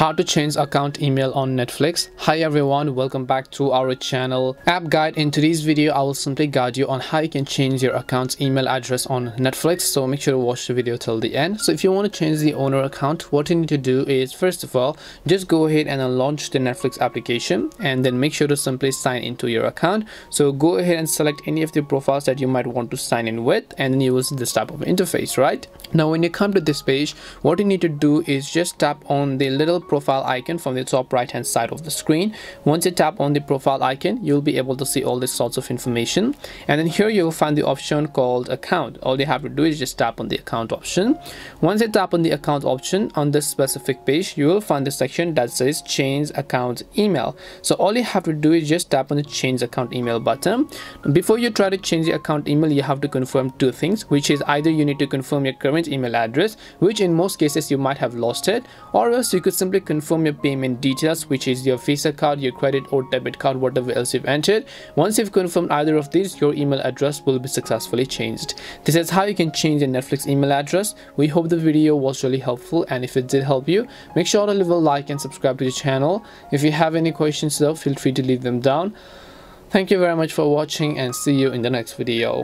how to change account email on netflix. Hi everyone. Welcome back to our channel. App guide. In today's video i will simply guide you on how you can change your account's email address on netflix. So make sure to watch the video till the end. So if you want to change the owner account what you need to do is first of all just go ahead and launch the netflix application and then make sure to simply sign into your account. So go ahead and select any of the profiles that you might want to sign in with and then you will see this type of interface right? Now when you come to this page what you need to do is just tap on the little profile icon from the top right hand side of the screen. Once you tap on the profile icon you'll be able to see all these sorts of information. And then here you'll find the option called account. All you have to do is just tap on the account option. Once you tap on the account option on this specific page you will find the section that says change account email. So all you have to do is just tap on the change account email button. Before you try to change the account email you have to confirm two things which is either you need to confirm your current email address which in most cases you might have lost it or else you could simply confirm your payment details which is your visa card your credit or debit card whatever else you've entered. Once you've confirmed either of these your email address will be successfully changed. This is how you can change your netflix email address. We hope the video was really helpful and if it did help you make sure to leave a like and subscribe to the channel. If you have any questions though feel free to leave them down. Thank you very much for watching and see you in the next video